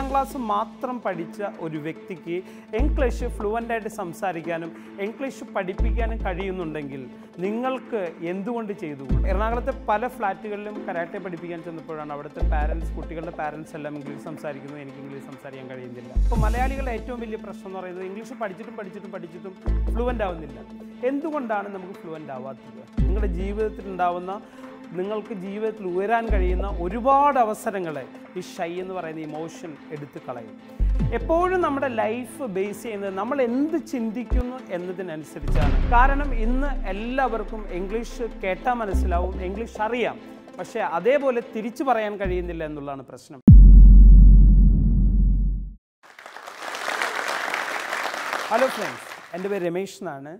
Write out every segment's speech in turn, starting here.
ഏഴാം ക്ലാസ് മാത്രം പഠിച്ച ഒരു വ്യക്തിക്ക് ഇംഗ്ലീഷ് ഫ്ലുവന്റ് ആയിട്ട് സംസാരിക്കാനും ഇംഗ്ലീഷ് പഠിപ്പിക്കാനും കഴിയുന്നുണ്ടെങ്കിൽ നിങ്ങൾക്ക് എന്തുകൊണ്ട് ചെയ്തുകൂടും എറണാകുളത്തെ പല ഫ്ലാറ്റുകളിലും കരാട്ടെ പഠിപ്പിക്കാൻ ചെന്നപ്പോഴാണ് അവിടുത്തെ പാരൻസ് കുട്ടികളുടെ പാരൻസ് എല്ലാം ഇംഗ്ലീഷ് സംസാരിക്കുന്നു. എനിക്ക് ഇംഗ്ലീഷ് സംസാരിക്കാൻ കഴിയുന്നില്ല. അപ്പോൾ മലയാളികളുടെ ഏറ്റവും വലിയ പ്രശ്നം എന്ന് പറയുന്നത് ഇംഗ്ലീഷ് പഠിച്ചിട്ടും പഠിച്ചിട്ടും പഠിച്ചിട്ടും ഫ്ലുവന്റ് ആവുന്നില്ല. എന്തുകൊണ്ടാണ് നമുക്ക് ഫ്ലുവന്റ് ആവാത്തത്? നിങ്ങളുടെ ജീവിതത്തിൽ ഉണ്ടാവുന്ന നിങ്ങൾക്ക് ജീവിതത്തിൽ ഉയരാൻ കഴിയുന്ന ഒരുപാട് അവസരങ്ങളെ ഈ ഷൈ എന്ന് പറയുന്ന ഇമോഷൻ എടുത്തു കളയും. എപ്പോഴും നമ്മുടെ ലൈഫ് ബേസ് ചെയ്യുന്നത് നമ്മൾ എന്ത് ചിന്തിക്കുന്നു എന്നതിനനുസരിച്ചാണ്. കാരണം ഇന്ന് എല്ലാവർക്കും ഇംഗ്ലീഷ് കേട്ടാൽ മനസ്സിലാവും ഇംഗ്ലീഷ് അറിയാം. പക്ഷേ അതേപോലെ തിരിച്ചു പറയാൻ കഴിയുന്നില്ല എന്നുള്ളതാണ് പ്രശ്നം. ഹലോ ഫ്രണ്ട്സ് എന്റെ പേര് രമേഷ് എന്നാണ്.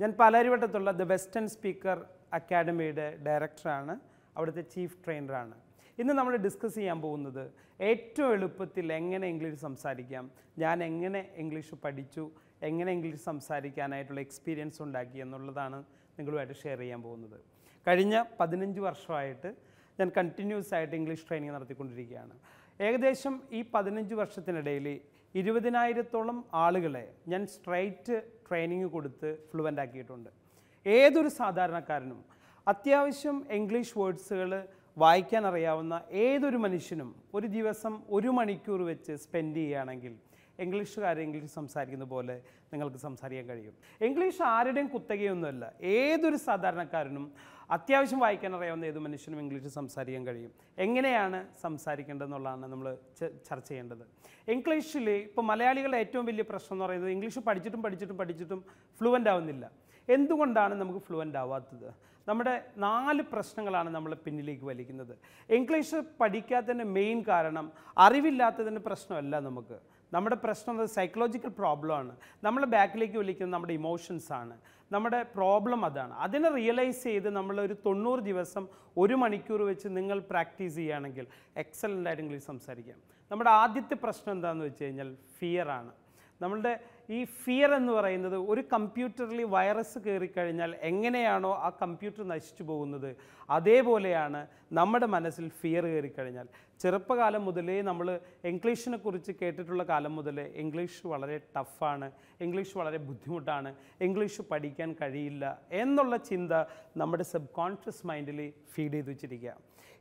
ഞാൻ പാലാരിവട്ടത്തുള്ള ദ വെസ്റ്റേൺ സ്പീക്കർ അക്കാഡമിയുടെ ഡയറക്ടറാണ് അവിടുത്തെ ചീഫ് ട്രെയിനറാണ്. ഇന്ന് നമ്മൾ ഡിസ്കസ് ചെയ്യാൻ പോകുന്നത് ഏറ്റവും എളുപ്പത്തിൽ എങ്ങനെ ഇംഗ്ലീഷ് സംസാരിക്കാം ഞാൻ എങ്ങനെ ഇംഗ്ലീഷ് പഠിച്ചു എങ്ങനെ ഇംഗ്ലീഷ് സംസാരിക്കാനായിട്ടുള്ള എക്സ്പീരിയൻസ് ഉണ്ടാക്കി എന്നുള്ളതാണ് നിങ്ങളുമായിട്ട് ഷെയർ ചെയ്യാൻ പോകുന്നത്. കഴിഞ്ഞ പതിനഞ്ച് വർഷമായിട്ട് ഞാൻ കണ്ടിന്യൂസ് ആയിട്ട് ഇംഗ്ലീഷ് ട്രെയിനിങ് നടത്തിക്കൊണ്ടിരിക്കുകയാണ്. ഏകദേശം ഈ പതിനഞ്ച് വർഷത്തിനിടയിൽ ഇരുപതിനായിരത്തോളം ആളുകളെ ഞാൻ സ്ട്രൈറ്റ് ട്രെയിനിങ് കൊടുത്ത് ഫ്ലുവന്റ് ആക്കിയിട്ടുണ്ട്. ഏതൊരു സാധാരണക്കാരനും അത്യാവശ്യം ഇംഗ്ലീഷ് വേർഡ്സുകൾ വായിക്കാൻ അറിയാവുന്ന ഏതൊരു മനുഷ്യനും ഒരു ദിവസം ഒരു മണിക്കൂർ വെച്ച് സ്പെൻഡ് ചെയ്യുകയാണെങ്കിൽ ഇംഗ്ലീഷുകാർ ഇംഗ്ലീഷ് സംസാരിക്കുന്ന പോലെ നിങ്ങൾക്ക് സംസാരിക്കാൻ കഴിയും. ഇംഗ്ലീഷ് ആരുടെയും കുത്തകയൊന്നുമല്ല. ഏതൊരു സാധാരണക്കാരനും അത്യാവശ്യം വായിക്കാൻ അറിയാവുന്ന ഏത് മനുഷ്യനും ഇംഗ്ലീഷ് സംസാരിക്കാൻ കഴിയും. എങ്ങനെയാണ് സംസാരിക്കേണ്ടതെന്നുള്ളതാണ് നമ്മൾ ചർച്ച ചെയ്യേണ്ടത്. ഇംഗ്ലീഷിൽ ഇപ്പോൾ മലയാളികളുടെ ഏറ്റവും വലിയ പ്രശ്നം എന്ന് പറയുന്നത് ഇംഗ്ലീഷ് പഠിച്ചിട്ടും പഠിച്ചിട്ടും പഠിച്ചിട്ടും ഫ്ലുവന്റ് ആവുന്നില്ല. എന്തുകൊണ്ടാണ് നമുക്ക് ഫ്ലുവന്റ് ആവാത്തത്? നമ്മുടെ നാല് പ്രശ്നങ്ങളാണ് നമ്മൾ പിന്നിലേക്ക് വലിക്കുന്നത്. ഇംഗ്ലീഷ് പഠിക്കാത്തതിന്റെ മെയിൻ കാരണം അറിവില്ലാത്തതിന്റെ പ്രശ്നമല്ല നമുക്ക്. നമ്മുടെ പ്രശ്നം സൈക്കോളജിക്കൽ പ്രോബ്ലമാണ് നമ്മൾ ബാക്കിലേക്ക് വലിക്കുന്നത് നമ്മുടെ ഇമോഷൻസാണ് നമ്മുടെ പ്രോബ്ലം അതാണ്. അതിനെ റിയലൈസ് ചെയ്ത് നമ്മൾ ഒരു തൊണ്ണൂറ് ദിവസം ഒരു മണിക്കൂർ വെച്ച് നിങ്ങൾ പ്രാക്ടീസ് ചെയ്യുകയാണെങ്കിൽ എക്സലന്റ് ആയിട്ട് ഇംഗ്ലീഷ് സംസാരിക്കാം. നമ്മുടെ ആദ്യത്തെ പ്രശ്നം എന്താണെന്ന് വെച്ച് കഴിഞ്ഞാൽ ഫിയറാണ് നമ്മളുടെ ഈ ഫിയർ എന്ന് പറയുന്നത് ഒരു കമ്പ്യൂട്ടറിൽ വൈറസ് കയറിക്കഴിഞ്ഞാൽ എങ്ങനെയാണോ ആ കമ്പ്യൂട്ടർ നശിച്ചു പോകുന്നത്? അതേപോലെയാണ് നമ്മുടെ മനസ്സിൽ ഫിയർ കയറിക്കഴിഞ്ഞാൽ. ചെറുപ്പകാലം മുതലേ നമ്മൾ ഇംഗ്ലീഷിനെ കുറിച്ച് കേട്ടിട്ടുള്ള കാലം മുതലേ ഇംഗ്ലീഷ് വളരെ ടഫാണ് ഇംഗ്ലീഷ് വളരെ ബുദ്ധിമുട്ടാണ്. ഇംഗ്ലീഷ് പഠിക്കാൻ കഴിയില്ല എന്നുള്ള ചിന്ത നമ്മുടെ സബ് കോൺഷ്യസ് മൈൻഡിൽ ഫീഡ് ചെയ്ത് വെച്ചിരിക്കുക.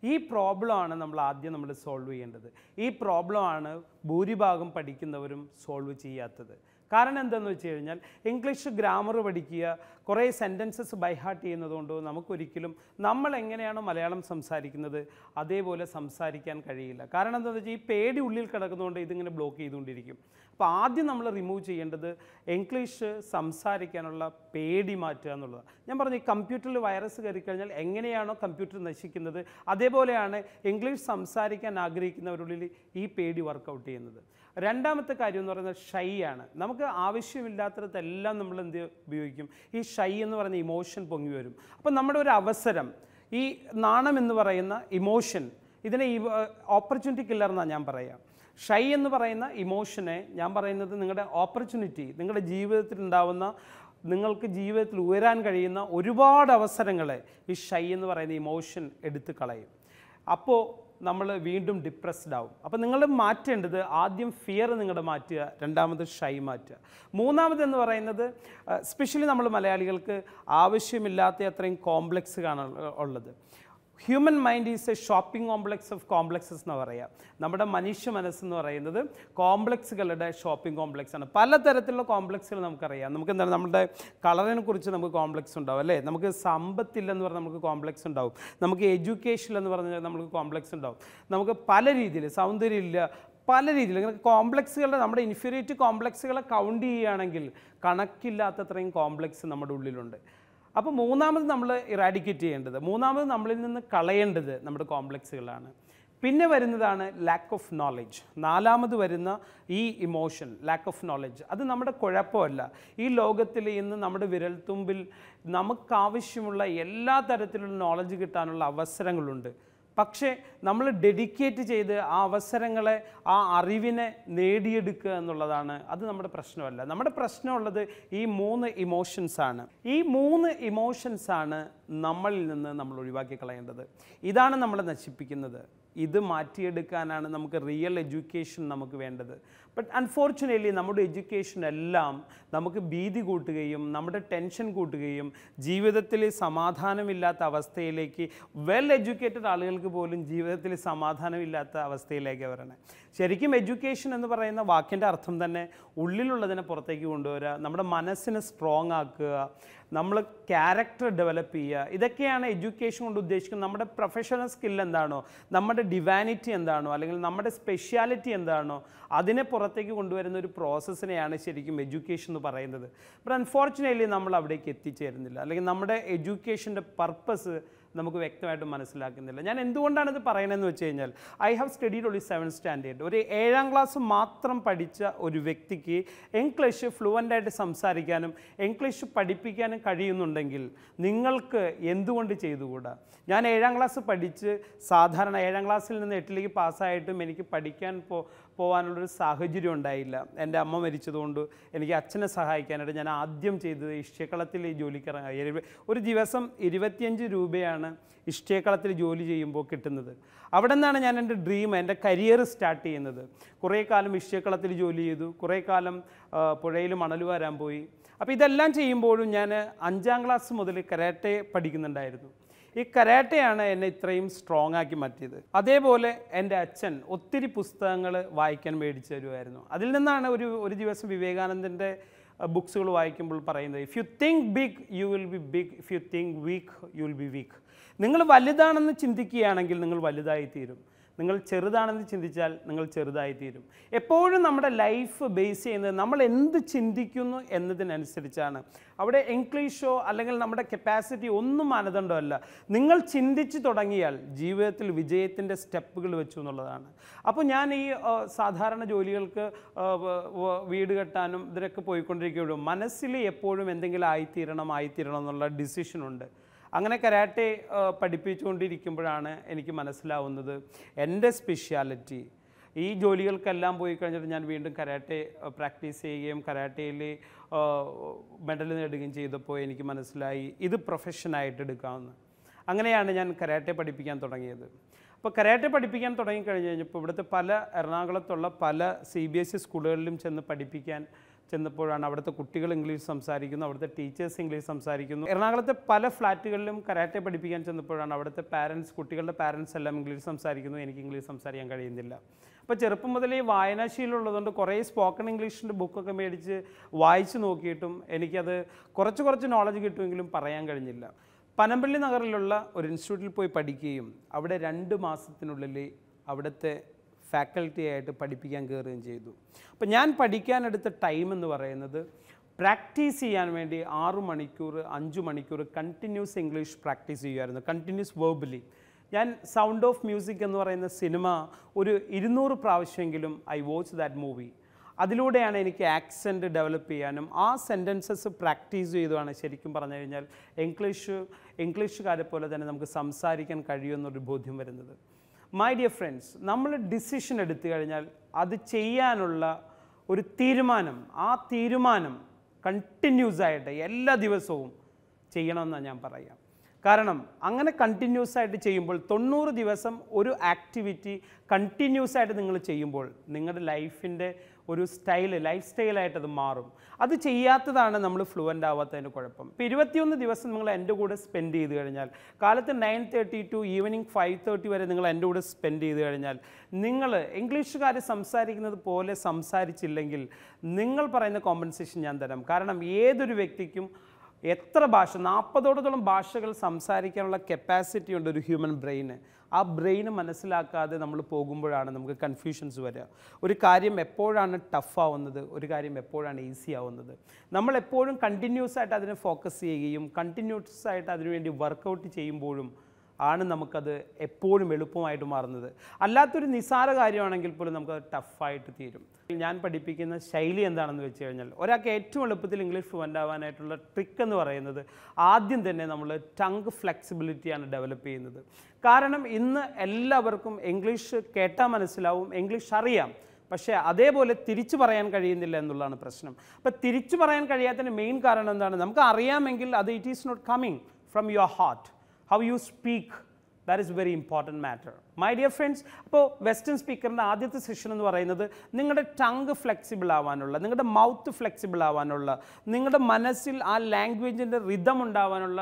ഈ പ്രോബ്ലമാണ് നമ്മൾ ആദ്യം നമ്മൾ സോൾവ് ചെയ്യേണ്ടത്. ഈ പ്രോബ്ലമാണ് ഭൂരിഭാഗം പഠിക്കുന്നവരും സോൾവ് ചെയ്യാത്തത്. കാരണം എന്താണെന്ന് വെച്ച് കഴിഞ്ഞാൽ ഇംഗ്ലീഷ് ഗ്രാമർ പഠിക്കുക കുറേ സെന്റൻസസ് ബൈഹാർട്ട് ചെയ്യുന്നതുകൊണ്ട് നമുക്കൊരിക്കലും നമ്മൾ എങ്ങനെയാണ് മലയാളം സംസാരിക്കുന്നത് അതേപോലെ സംസാരിക്കാൻ കഴിയില്ല. കാരണം എന്താണെന്ന് വെച്ചാൽ ഈ പേടി ഉള്ളിൽ കിടക്കുന്നതുകൊണ്ട് ഇതിങ്ങനെ ബ്ലോക്ക് ചെയ്തുകൊണ്ടിരിക്കും. അപ്പോൾ ആദ്യം നമ്മൾ റിമൂവ് ചെയ്യേണ്ടത് ഇംഗ്ലീഷ് സംസാരിക്കാനുള്ള പേടി മാറ്റുക എന്നുള്ളതാണ്. ഞാൻ പറഞ്ഞു ഈ കമ്പ്യൂട്ടറിൽ വൈറസ് കയറി കഴിഞ്ഞാൽ എങ്ങനെയാണോ കമ്പ്യൂട്ടർ നശിക്കുന്നത് അതേപോലെയാണ് ഇംഗ്ലീഷ് സംസാരിക്കാൻ ആഗ്രഹിക്കുന്നവരുള്ളിൽ ഈ പേടി വർക്കൗട്ട് ചെയ്യുന്നത്. രണ്ടാമത്തെ കാര്യം എന്ന് പറയുന്നത് ഷൈ ആണ്. നമുക്ക് ആവശ്യമില്ലാത്തതെല്ലാം നമ്മൾ എന്ത് ഉപയോഗിക്കും? ഈ ഷൈ എന്ന് പറയുന്ന ഇമോഷൻ പൊങ്ങി വരും. അപ്പം നമ്മുടെ ഒരു അവസരം ഈ നാണം എന്ന് പറയുന്ന ഇമോഷൻ ഇതിനെ ഓപ്പർച്യൂണിറ്റി കില്ലർ എന്നാണ് ഞാൻ പറയാം. ഷൈ എന്ന് പറയുന്ന ഇമോഷനെ ഞാൻ പറയുന്നത് നിങ്ങളുടെ ഓപ്പർച്യൂണിറ്റി നിങ്ങളുടെ ജീവിതത്തിൽ ഉണ്ടാവുന്ന നിങ്ങൾക്ക് ജീവിതത്തിൽ ഉയരാൻ കഴിയുന്ന ഒരുപാട് അവസരങ്ങളെ ഈ ഷൈ എന്ന് പറയുന്ന ഇമോഷൻ എടുത്തു കളയും. അപ്പോൾ നമ്മൾ വീണ്ടും ഡിപ്രസ്ഡ് ആവും. അപ്പോൾ നിങ്ങൾ മാറ്റേണ്ടത് ആദ്യം ഫിയർ നിങ്ങളുടെ മാറ്റുക രണ്ടാമത് ഷൈ മാറ്റുക. മൂന്നാമത് എന്ന് പറയുന്നത് സ്പെഷ്യലി നമ്മൾ മലയാളികൾക്ക് ആവശ്യമില്ലാത്ത അത്രയും കോംപ്ലക്സ് കാണാൻ ഉള്ളത്. Human mind is a shopping complex of complexes എന്ന് പറയാം. നമ്മുടെ മനുഷ്യ മനസ്സെന്ന് പറയുന്നത് കോംപ്ലക്സുകളുടെ ഷോപ്പിംഗ് കോംപ്ലക്സ് ആണ്. പലതരത്തിലുള്ള കോംപ്ലക്സുകൾ നമുക്കറിയാം. നമുക്ക് എന്താണ് നമ്മുടെ കളറിനെ കുറിച്ച് നമുക്ക് കോംപ്ലക്സ് ഉണ്ടാവും അല്ലേ? നമുക്ക് സമ്പത്തില്ലെന്ന് പറഞ്ഞാൽ നമുക്ക് കോംപ്ലക്സ് ഉണ്ടാവും. നമുക്ക് എഡ്യൂക്കേഷൻ എന്ന് പറഞ്ഞാൽ നമുക്ക് കോംപ്ലക്സ് ഉണ്ടാവും. നമുക്ക് പല രീതിയിൽ സൗന്ദര്യമില്ല പല രീതിയിൽ. ഇങ്ങനെ കോംപ്ലക്സുകളുടെ നമ്മുടെ ഇൻഫീരിയറ്റ് കോംപ്ലക്സുകളെ കൗണ്ട് ചെയ്യുകയാണെങ്കിൽ കണക്കില്ലാത്തത്രയും കോംപ്ലക്സ് നമ്മുടെ ഉള്ളിലുണ്ട്. അപ്പോൾ മൂന്നാമത് നമ്മൾ ഇറാഡിക്കേറ്റ് ചെയ്യേണ്ടത്. മൂന്നാമത് നമ്മളിൽ നിന്ന് കളയേണ്ടത് നമ്മുടെ കോംപ്ലക്സുകളാണ് പിന്നെ വരുന്നതാണ് ലാക്ക് ഓഫ് നോളജ് നാലാമത് വരുന്ന ഈ ഇമോഷൻ ലാക്ക് ഓഫ് നോളജ് അത് നമ്മുടെ കുഴപ്പമല്ല. ഈ ലോകത്തിൽ ഇന്ന് നമ്മുടെ വിരൽത്തുമ്പിൽ നമുക്കാവശ്യമുള്ള എല്ലാ തരത്തിലുള്ള നോളജ് കിട്ടാനുള്ള അവസരങ്ങളുണ്ട്. പക്ഷേ നമ്മൾ ഡെഡിക്കേറ്റ് ചെയ്ത് ആ അവസരങ്ങളെ ആ അറിവിനെ നേടിയെടുക്കുക എന്നുള്ളതാണ് അത് നമ്മുടെ പ്രശ്നമല്ല. നമ്മുടെ പ്രശ്നമുള്ളത് ഈ മൂന്ന് ഇമോഷൻസാണ് ഈ മൂന്ന് ഇമോഷൻസാണ് നമ്മളിൽ നിന്ന് നമ്മൾ ഒഴിവാക്കി കളയേണ്ടത്. ഇതാണ് നമ്മളെ നശിപ്പിക്കുന്നത്. ഇത് മാറ്റിയെടുക്കാനാണ് നമുക്ക് റിയൽ എഡ്യൂക്കേഷൻ നമുക്ക് വേണ്ടത്. ബട്ട് അൺഫോർച്ചുനേറ്റ്ലി നമ്മുടെ എഡ്യൂക്കേഷൻ എല്ലാം നമുക്ക് ഭീതി കൂട്ടുകയും നമ്മുടെ ടെൻഷൻ കൂട്ടുകയും ജീവിതത്തിൽ സമാധാനമില്ലാത്ത അവസ്ഥയിലേക്ക് വെൽ എഡ്യൂക്കേറ്റഡ് ആളുകൾക്ക് പോലും ജീവിതത്തിൽ സമാധാനമില്ലാത്ത അവസ്ഥയിലേക്ക് വരണേ. ശരിക്കും എഡ്യൂക്കേഷൻ എന്ന് പറയുന്ന വാക്കിന്റെ അർത്ഥം തന്നെ ഉള്ളിലുള്ളതിനെ പുറത്തേക്ക് കൊണ്ടുവരിക നമ്മുടെ മനസ്സിനെ സ്ട്രോങ് ആക്കുക നമ്മൾ ക്യാരക്ടർ ഡെവലപ്പ് ചെയ്യുക. ഇതൊക്കെയാണ് എഡ്യൂക്കേഷൻ കൊണ്ട് ഉദ്ദേശിക്കുന്നത്. നമ്മുടെ പ്രൊഫഷണൽ സ്കിൽ എന്താണോ നമ്മുടെ ഡിവാനിറ്റി എന്താണോ അല്ലെങ്കിൽ നമ്മുടെ സ്പെഷ്യാലിറ്റി എന്താണോ അതിനെ പുറത്തേക്ക് കൊണ്ടുവരുന്ന ഒരു പ്രോസസ്സിനെയാണ് ശരിക്കും എഡ്യൂക്കേഷൻ എന്ന് പറയുന്നത്. ബട്ട് അൺഫോർച്ചുനേറ്റ്ലി നമ്മൾ അവിടേക്ക് എത്തിച്ചേരുന്നില്ല. അല്ലെങ്കിൽ നമ്മുടെ എഡ്യൂക്കേഷന്റെ പർപ്പസ് നമുക്ക് വ്യക്തമായിട്ട് മനസ്സിലാക്കുന്നില്ല. ഞാൻ എന്തുകൊണ്ടാണ് ഇത് പറയണതെന്ന് വെച്ച് കഴിഞ്ഞാൽ I have studied only seven standard ഒരു ഏഴാം ക്ലാസ് മാത്രം പഠിച്ച ഒരു വ്യക്തിക്ക് ഇംഗ്ലീഷ് ഫ്ലുവന്റായിട്ട് സംസാരിക്കാനും ഇംഗ്ലീഷ് പഠിപ്പിക്കാനും കഴിയുന്നുണ്ടെങ്കിൽ നിങ്ങൾക്ക് എന്തുകൊണ്ട് ചെയ്തുകൂടാ? ഞാൻ ഏഴാം ക്ലാസ് പഠിച്ച് സാധാരണ ഏഴാം ക്ലാസ്സിൽ നിന്ന് എട്ടിലേക്ക് പാസ്സായിട്ടും എനിക്ക് പഠിക്കാൻ പോ പോകാനുള്ളൊരു സാഹചര്യം ഉണ്ടായില്ല. എന്റെ അമ്മ മരിച്ചതുകൊണ്ട് എനിക്ക് അച്ഛനെ സഹായിക്കാനായിട്ട് ഞാൻ ആദ്യം ചെയ്തത് ഇഷ്ടിയക്കളത്തിൽ ഈ ജോലിക്ക് ഇറങ്ങുക ഒരു ദിവസം ഇരുപത്തിയഞ്ച് രൂപയാണ് ഇഷ്ടിയക്കളത്തിൽ ജോലി ചെയ്യുമ്പോൾ കിട്ടുന്നത്. അവിടെ നിന്നാണ് ഞാൻ എന്റെ ഡ്രീം എന്റെ കരിയർ സ്റ്റാർട്ട് ചെയ്യുന്നത്. കുറേ കാലം ഇഷ്ടിയക്കളത്തിൽ ജോലി ചെയ്തു കുറേ കാലം പുഴയിൽ മണൽ വരാൻ പോയി. അപ്പോൾ ഇതെല്ലാം ചെയ്യുമ്പോഴും ഞാൻ അഞ്ചാം ക്ലാസ് മുതൽ കരാട്ടെ പഠിക്കുന്നുണ്ടായിരുന്നു. ഈ കരാട്ടയാണ് എന്നെ ഇത്രയും സ്ട്രോങ് ആക്കി മാറ്റിയത്. അതേപോലെ എന്റെ അച്ഛൻ ഒത്തിരി പുസ്തകങ്ങൾ വായിക്കാൻ മേടിച്ചു തരുമായിരുന്നു അതിൽ നിന്നാണ് ഒരു ഒരു ദിവസം വിവേകാനന്ദന്റെ ബുക്സുകൾ വായിക്കുമ്പോൾ പറയുന്നത് if you think big you will be big if you think weak you will be weak നിങ്ങൾ വലുതാണെന്ന് ചിന്തിക്കുകയാണെങ്കിൽ നിങ്ങൾ വലുതായി തീരും നിങ്ങൾ ചെറുതാണെന്ന് ചിന്തിച്ചാൽ നിങ്ങൾ ചെറുതായിത്തീരും. എപ്പോഴും നമ്മുടെ ലൈഫ് ബേസ് ചെയ്യുന്നത് നമ്മൾ എന്ത് ചിന്തിക്കുന്നു എന്നതിനനുസരിച്ചാണ്. അവിടെ ഇംഗ്ലീഷോ അല്ലെങ്കിൽ നമ്മുടെ കപ്പാസിറ്റി ഒന്നും മാനദണ്ഡമല്ല. നിങ്ങൾ ചിന്തിച്ചു തുടങ്ങിയാൽ ജീവിതത്തിൽ വിജയത്തിന്റെ സ്റ്റെപ്പുകൾ വെച്ചു എന്നുള്ളതാണ്. അപ്പോൾ ഞാൻ ഈ സാധാരണ ജോലികൾക്ക് വീട് കെട്ടാനും ഇതിനൊക്കെ പോയിക്കൊണ്ടിരിക്കുകയുള്ളൂ മനസ്സിൽ എപ്പോഴും എന്തെങ്കിലും ആയിത്തീരണം ആയിത്തീരണം എന്നുള്ള ഡിസിഷനുണ്ട് അങ്ങനെ കരാട്ടെ പഠിപ്പിച്ചുകൊണ്ടിരിക്കുമ്പോഴാണ് എനിക്ക് മനസ്സിലാവുന്നത് എന്റെ സ്പെഷ്യാലിറ്റി ഈ ജോലികൾക്കെല്ലാം പോയി കഴിഞ്ഞിട്ട് ഞാൻ വീണ്ടും കരാട്ടെ പ്രാക്ടീസ് ചെയ്യുകയും കരാട്ടയിൽ മെഡൽ നേടുകയും ചെയ്തപ്പോൾ എനിക്ക് മനസ്സിലായി ഇത് പ്രൊഫഷനായിട്ട് എടുക്കാവുന്ന. അങ്ങനെയാണ് ഞാൻ കരാട്ടെ പഠിപ്പിക്കാൻ തുടങ്ങിയത്. അപ്പോൾ കരാട്ടെ പഠിപ്പിക്കാൻ തുടങ്ങി കഴിഞ്ഞ് കഴിഞ്ഞപ്പോൾ ഇവിടുത്തെ പല എറണാകുളത്തുള്ള പല സി ബി എസ് ഇ സ്കൂളുകളിലും ചെന്ന് പഠിപ്പിക്കാൻ ചെന്നപ്പോഴാണ് അവിടുത്തെ കുട്ടികൾ ഇംഗ്ലീഷ് സംസാരിക്കുന്നു അവിടുത്തെ ടീച്ചേഴ്സ് ഇംഗ്ലീഷ് സംസാരിക്കുന്നു. എറണാകുളത്തെ പല ഫ്ലാറ്റുകളിലും കരാട്ടെ പഠിപ്പിക്കാൻ ചെന്നപ്പോഴാണ് അവിടുത്തെ പാരൻസ് കുട്ടികളുടെ പാരൻസ് എല്ലാം ഇംഗ്ലീഷ് സംസാരിക്കുന്നു എനിക്ക് ഇംഗ്ലീഷ് സംസാരിക്കാൻ കഴിയുന്നില്ല. അപ്പോൾ ചെറുപ്പം മുതലേ വായനാശീലമുള്ളതുകൊണ്ട് കുറേ സ്പോക്കൺ ഇംഗ്ലീഷിന്റെ ബുക്കൊക്കെ മേടിച്ച് വായിച്ച് നോക്കിയിട്ടും എനിക്കത് കുറച്ച് കുറച്ച് നോളജ് കിട്ടുമെങ്കിലും പറയാൻ കഴിഞ്ഞില്ല. പനമ്പള്ളി നഗറിലുള്ള ഒരു ഇൻസ്റ്റിറ്റ്യൂട്ടിൽ പോയി പഠിക്കുകയും അവിടെ രണ്ട് മാസത്തിനുള്ളിൽ അവിടുത്തെ ഫാക്കൽറ്റി ആയിട്ട് പഠിപ്പിക്കാൻ കയറുകയും ചെയ്തു. അപ്പോൾ ഞാൻ പഠിക്കാനെടുത്ത ടൈം എന്ന് പറയുന്നത് പ്രാക്ടീസ് ചെയ്യാൻ വേണ്ടി ആറു മണിക്കൂർ അഞ്ച് മണിക്കൂർ കണ്ടിന്യൂസ് ഇംഗ്ലീഷ് പ്രാക്ടീസ് ചെയ്യുമായിരുന്നു കണ്ടിന്യൂസ് വേർബലി ഞാൻ സൗണ്ട് ഓഫ് മ്യൂസിക് എന്ന് പറയുന്ന സിനിമ ഒരു ഇരുന്നൂറ് പ്രാവശ്യമെങ്കിലും ഐ വാച്ച് ദാറ്റ് മൂവി അതിലൂടെയാണ് എനിക്ക് ആക്സെന്റ് ഡെവലപ്പ് ചെയ്യാനും ആ സെന്റൻസസ് പ്രാക്ടീസ് ചെയ്തുമാണ് ശരിക്കും പറഞ്ഞു കഴിഞ്ഞാൽ ഇംഗ്ലീഷ് ഇംഗ്ലീഷുകാരെ പോലെ തന്നെ നമുക്ക് സംസാരിക്കാൻ കഴിയുമെന്നൊരു ബോധ്യം വരുന്നത്. മൈ ഡിയർ ഫ്രണ്ട്സ് നമ്മൾ ഡിസിഷൻ എടുത്തു കഴിഞ്ഞാൽ അത് ചെയ്യാനുള്ള ഒരു തീരുമാനം ആ തീരുമാനം കണ്ടിന്യൂസ് ആയിട്ട് എല്ലാ ദിവസവും ചെയ്യണമെന്നാണ് ഞാൻ പറയാം കാരണം അങ്ങനെ കണ്ടിന്യൂസ് ആയിട്ട് ചെയ്യുമ്പോൾ തൊണ്ണൂറ് ദിവസം ഒരു ആക്ടിവിറ്റി കണ്ടിന്യൂസ് ആയിട്ട് നിങ്ങൾ ചെയ്യുമ്പോൾ നിങ്ങളുടെ ലൈഫിന്റെ ഒരു സ്റ്റൈൽ ലൈഫ് സ്റ്റൈലായിട്ട് അത് മാറും. അത് ചെയ്യാത്തതാണ് നമ്മൾ ഫ്ലുവന്റ് ആവാത്തതിന്റെ കുഴപ്പം. ഇപ്പോൾ ഇരുപത്തിയൊന്ന് ദിവസം നിങ്ങൾ എന്റെ കൂടെ സ്പെൻഡ് ചെയ്ത് കഴിഞ്ഞാൽ കാലത്ത് nine thirty to evening five thirty വരെ നിങ്ങൾ എന്റെ കൂടെ സ്പെൻഡ് ചെയ്ത് കഴിഞ്ഞാൽ നിങ്ങൾ ഇംഗ്ലീഷുകാർ സംസാരിക്കുന്നത് പോലെ സംസാരിച്ചില്ലെങ്കിൽ നിങ്ങൾ പറയുന്ന കോമ്പൻസേഷൻ ഞാൻ തരാം. കാരണം ഏതൊരു വ്യക്തിക്കും എത്ര ഭാഷ നാൽപ്പതോടത്തോളം ഭാഷകൾ സംസാരിക്കാനുള്ള കപ്പാസിറ്റി ഉണ്ട് ഒരു ഹ്യൂമൻ ബ്രെയിന് ആ ബ്രെയിന് മനസ്സിലാക്കാതെ നമ്മൾ പോകുമ്പോഴാണ് നമുക്ക് കൺഫ്യൂഷൻസ് വരിക. ഒരു കാര്യം എപ്പോഴാണ് ടഫ് ആവുന്നത്? ഒരു കാര്യം എപ്പോഴാണ് ഈസി ആവുന്നത്? നമ്മൾ എപ്പോഴും കണ്ടിന്യൂസ് ആയിട്ട് അതിനെ ഫോക്കസ് ചെയ്യുകയും കണ്ടിന്യൂസ് ആയിട്ട് അതിനുവേണ്ടി വർക്കൗട്ട് ചെയ്യുമ്പോഴും ആണ് നമുക്കത് എപ്പോഴും എളുപ്പമായിട്ട് മാറുന്നത്. അല്ലാത്തൊരു നിസ്സാര കാര്യമാണെങ്കിൽ പോലും നമുക്ക് ടഫായിട്ട് തീരും. ഞാൻ പഠിപ്പിക്കുന്ന ശൈലി എന്താണെന്ന് വെച്ച് കഴിഞ്ഞാൽ ഒരാൾക്ക് ഏറ്റവും എളുപ്പത്തിൽ ഇംഗ്ലീഷ് ഫ്ലുവന്റ് ആവാനായിട്ടുള്ള ട്രിക്ക് എന്ന് പറയുന്നത് ആദ്യം തന്നെ നമ്മൾ ടങ് ഫ്ലെക്സിബിലിറ്റിയാണ് ഡെവലപ്പ് ചെയ്യുന്നത്. കാരണം ഇന്ന് എല്ലാവർക്കും ഇംഗ്ലീഷ് കേട്ടാൽ മനസ്സിലാവും ഇംഗ്ലീഷ് അറിയാം. പക്ഷേ അതേപോലെ തിരിച്ചു പറയാൻ കഴിയുന്നില്ല എന്നുള്ളതാണ് പ്രശ്നം. അപ്പോൾ തിരിച്ചു പറയാൻ കഴിയാത്തതിന്റെ മെയിൻ കാരണം എന്താണ്? നമുക്ക് അറിയാമെങ്കിൽ അത് it is not coming from your heart how you speak that is very important matter my dear friends അപ്പോൾ വെസ്റ്റേൺ സ്പീക്കറിന്റെ ആദ്യത്തെ സെഷൻ എന്ന് പറയുന്നത് നിങ്ങളുടെ ടങ് ഫ്ലെക്സിബിൾ ആവാനുള്ള നിങ്ങളുടെ മൗത്ത് ഫ്ലെക്സിബിൾ ആവാനുള്ള നിങ്ങളുടെ മനസ്സിൽ ആ ലാംഗ്വേജിന്റെ റിതം ഉണ്ടാവാനുള്ള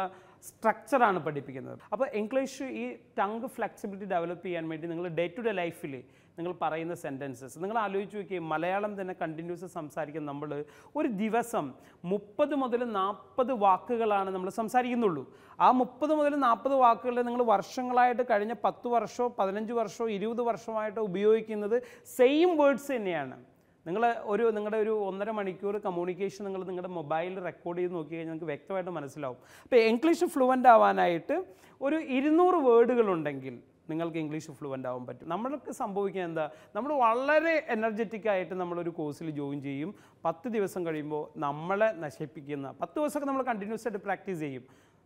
സ്ട്രക്ചറാണ് പഠിപ്പിക്കുന്നത്. അപ്പോൾ ഇംഗ്ലീഷ് ഈ ടങ് ഫ്ലെക്സിബിലിറ്റി ഡെവലപ്പ് ചെയ്യാൻ വേണ്ടി നിങ്ങൾ ഡേ ടു ഡേ ലൈഫിൽ നിങ്ങൾ പറയുന്ന സെന്റൻസസ് നിങ്ങൾ ആലോചിച്ച് നോക്കിയേ മലയാളം തന്നെ കണ്ടിന്യൂസ് സംസാരിക്കുന്ന നമ്മൾ ഒരു ദിവസം മുപ്പത് മുതൽ നാൽപ്പത് വാക്കുകളാണ് നമ്മൾ സംസാരിക്കുന്നുള്ളൂ. ആ മുപ്പത് മുതൽ നാൽപ്പത് വാക്കുകൾ നിങ്ങൾ വർഷങ്ങളായിട്ട് കഴിഞ്ഞ പത്ത് വർഷമോ പതിനഞ്ച് വർഷമോ ഇരുപത് വർഷമായിട്ട് ഉപയോഗിക്കുന്നത് സെയിം വേർഡ്സ് തന്നെയാണ്. നിങ്ങൾ ഒരു നിങ്ങളുടെ ഒരു ഒന്നര മണിക്കൂർ കമ്മ്യൂണിക്കേഷൻ നിങ്ങൾ നിങ്ങളുടെ മൊബൈലിൽ റെക്കോർഡ് ചെയ്ത് നോക്കി കഴിഞ്ഞാൽ നിങ്ങൾക്ക് വ്യക്തമായിട്ട് മനസ്സിലാവും. അപ്പോൾ ഇംഗ്ലീഷ് ഫ്ലുവന്റ് ആവാനായിട്ട് ഒരു ഇരുന്നൂറ് വേർഡുകളുണ്ടെങ്കിൽ നിങ്ങൾക്ക് ഇംഗ്ലീഷ് ഫ്ലുവന്റ് ആവാൻ പറ്റും. നമ്മൾക്ക് സംഭവിക്കുക എന്താ? നമ്മൾ വളരെ എനർജറ്റിക് ആയിട്ട് നമ്മളൊരു കോഴ്സിൽ ജോയിൻ ചെയ്യും. പത്ത് ദിവസം കഴിയുമ്പോൾ നമ്മളെ നശിപ്പിക്കുന്ന പത്ത് ദിവസമൊക്കെ നമ്മൾ കണ്ടിന്യൂസ് ആയിട്ട് പ്രാക്ടീസ് ചെയ്യും.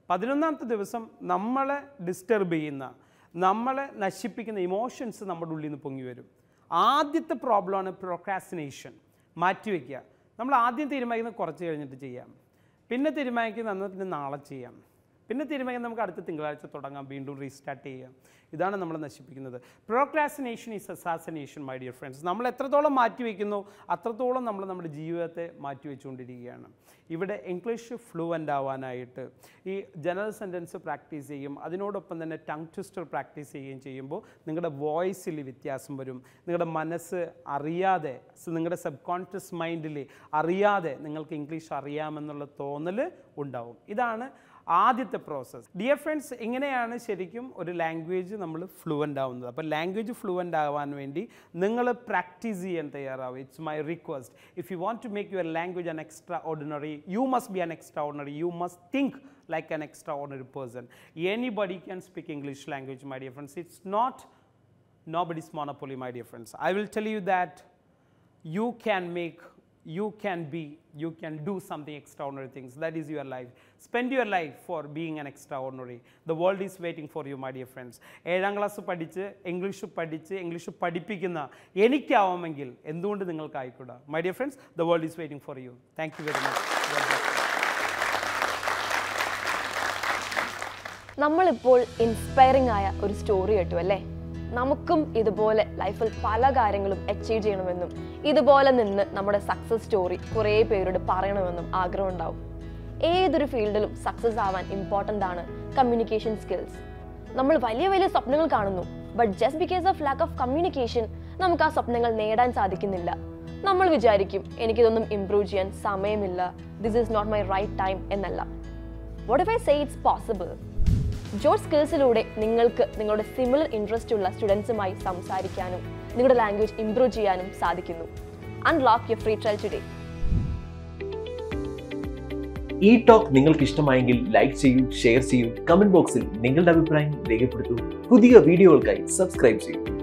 പതിനൊന്നാമത്തെ ദിവസം നമ്മളെ ഡിസ്റ്റർബ് ചെയ്യുന്ന നമ്മളെ നശിപ്പിക്കുന്ന ഇമോഷൻസ് നമ്മുടെ ഉള്ളിൽ നിന്ന് പൊങ്ങി വരും. ആദ്യത്തെ പ്രോബ്ലമാണ് പ്രൊക്രാസിനേഷൻ മാറ്റിവെക്കുക നമ്മൾ ആദ്യം തീരുമാനിക്കുന്നത് കുറച്ച് കഴിഞ്ഞിട്ട് ചെയ്യാം. പിന്നെ തീരുമാനിക്കുന്നത് അന്ന് പിന്നെ നാളെ ചെയ്യാം. പിന്നെ തീരുമാനം നമുക്ക് അടുത്ത തിങ്കളാഴ്ച തുടങ്ങാം. വീണ്ടും റീസ്റ്റാർട്ട് ചെയ്യാം. ഇതാണ് നമ്മൾ നശിപ്പിക്കുന്നത്. Procrastination is assassination my dear friends നമ്മൾ എത്രത്തോളം മാറ്റിവെക്കുന്നു അത്രത്തോളം നമ്മൾ നമ്മുടെ ജീവിതത്തെ മാറ്റിവെച്ചുകൊണ്ടിരിക്കുകയാണ്. ഇവിടെ ഇംഗ്ലീഷ് ഫ്ലുവന്റ് ആവാനായിട്ട് ഈ ജനറൽ സെന്റൻസ് പ്രാക്ടീസ് ചെയ്യും. അതിനോടൊപ്പം തന്നെ ടങ് ട്വിസ്റ്റർ പ്രാക്ടീസ് ചെയ്യുകയും ചെയ്യുമ്പോൾ നിങ്ങളുടെ വോയിസിൽ വ്യത്യാസം വരും. നിങ്ങളുടെ മനസ്സ് അറിയാതെ നിങ്ങളുടെ സബ് കോൺഷ്യസ് മൈൻഡിൽ അറിയാതെ നിങ്ങൾക്ക് ഇംഗ്ലീഷ് അറിയാമെന്നുള്ള തോന്നൽ ഉണ്ടാവും. ഇതാണ് ആദ്യത്തെ പ്രോസസ്സ് ഡിയർ ഫ്രണ്ട്സ് ഇങ്ങനെയാണ് ശരിക്കും ഒരു ലാംഗ്വേജ് നമ്മൾ ഫ്ലുവന്റ് ആവുന്നത് അപ്പോൾ ലാംഗ്വേജ് ഫ്ലുവന്റ് ആവാൻ വേണ്ടി നിങ്ങൾ പ്രാക്ടീസ് ചെയ്യാൻ തയ്യാറാവും it's my request if you want to make your language an extraordinary you must be an extraordinary you must think like an extraordinary person. Anybody can speak English language, my dear friends. It's not nobody's monopoly, my dear friends. I will tell you that you can make, you can be, you can do something extraordinary things. That is your life. Spend your life for being an extraordinary. The world is waiting for you, my dear friends. ഏഴാം class പഠിച്ച് English പഠിച്ച് English പഠിപ്പിക്കുന്ന എനിക്കാവുമെങ്കിൽ എന്തുകൊണ്ട് നിങ്ങൾക്കായിക്കൂടാ my dear friends the world is waiting for you thank you very much നമ്മളിപ്പോൾ inspiring ആയ ഒരു story കേട്ടു അല്ലേ നമുക്കും ഇതുപോലെ ലൈഫിൽ പല കാര്യങ്ങളും അച്ചീവ് ചെയ്യണമെന്നും ഇതുപോലെ നിന്ന് നമ്മുടെ സക്സസ് സ്റ്റോറി കുറേ പേരോട് പറയണമെന്നും ആഗ്രഹം ഉണ്ടാവും. ഏതൊരു ഫീൽഡിലും സക്സസ് ആവാൻ ഇമ്പോർട്ടന്റ് ആണ് കമ്മ്യൂണിക്കേഷൻ സ്കിൽസ് നമ്മൾ വലിയ വലിയ സ്വപ്നങ്ങൾ കാണുന്നു but just because of lack of communication നമുക്ക് ആ സ്വപ്നങ്ങൾ നേടാൻ സാധിക്കുന്നില്ല. നമ്മൾ വിചാരിക്കും എനിക്കിതൊന്നും ഇംപ്രൂവ് ചെയ്യാൻ സമയമില്ല. This is not my right time എന്നല്ല. What if I say it's possible George സ്കിൽസിലൂടെ നിങ്ങൾക്ക് നിങ്ങളുടെ സിമിലർ ഇൻട്രസ്റ്റ് ഉള്ള സ്റ്റുഡൻസുമായി സംസാരിക്കാനും നിങ്ങളുടെ ലാംഗ്വേജ് ഇംപ്രൂവ് ചെയ്യാനും സാധിക്കുന്നു. Unlock you free trial today ഈ ടോക്ക് നിങ്ങൾക്ക് ഇഷ്ടമായെങ്കിൽ ലൈക്ക് ചെയ്യൂ ഷെയർ ചെയ്യൂ കമന്റ് ബോക്സിൽ നിങ്ങളുടെ അഭിപ്രായം രേഖപ്പെടുത്തൂ. പുതിയ വീഡിയോകൾക്കായി സബ്സ്ക്രൈബ് ചെയ്യൂ.